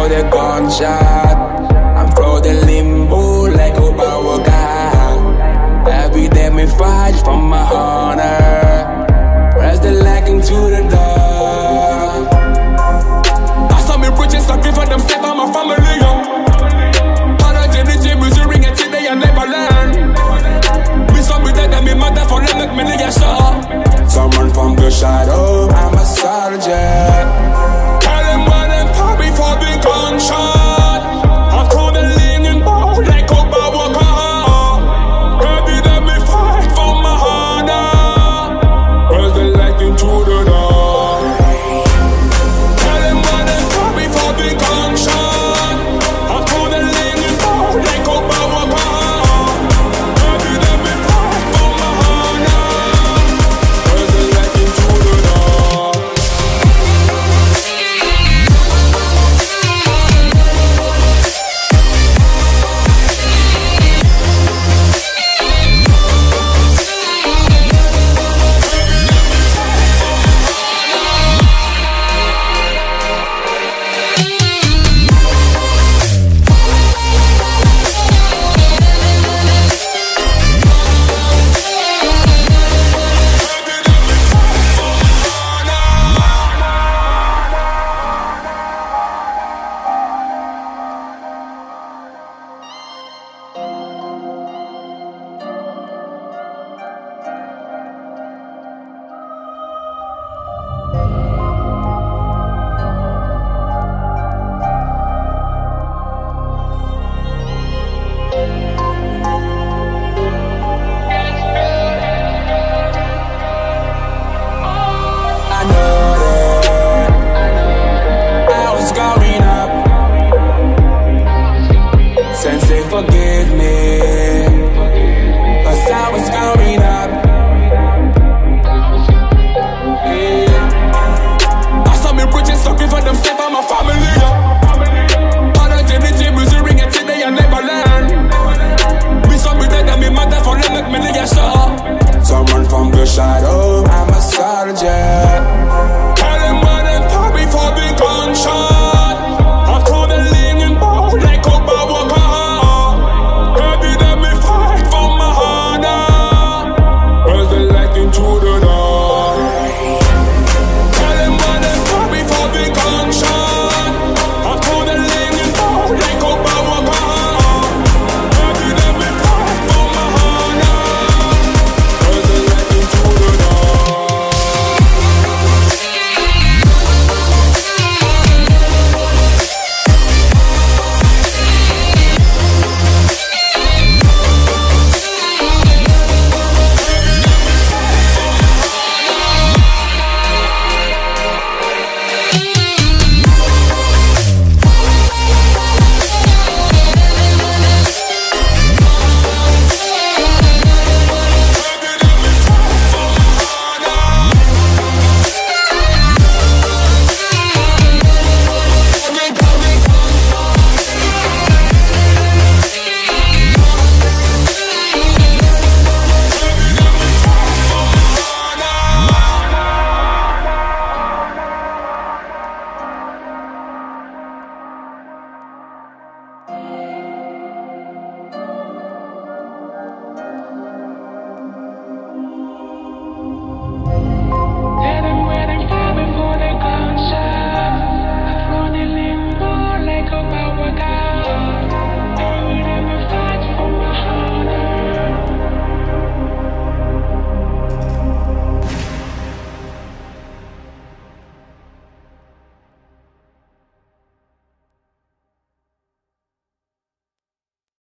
throw the gunshot. I'm throw the limbo like a power guy. Every day me fight for my honor. Press the leg into the door. I saw me preaching something for them, step on my family, yo. Ring it today, me mother for make me. Someone from the shadow, I'm a soldier.